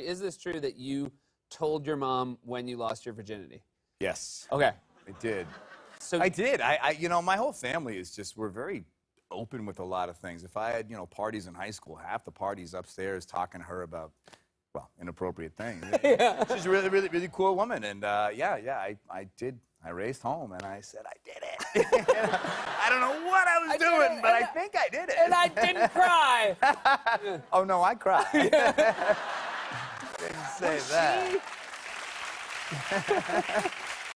Is this true that you told your mom when you lost your virginity? Yes, Okay. I did. So I did. I, I, you know, my whole family is just, we're very open with a lot of things. If I had, you know, parties in high school, half the parties upstairs talking to her about, well, inappropriate things. She's a really, really, really cool woman. And uh, yeah, yeah, I, I did. I raced home and I said, I did it. I don't know what I was I doing, it, but I I- think I did it. and I didn't cry. oh, no, I cried. Didn't say that.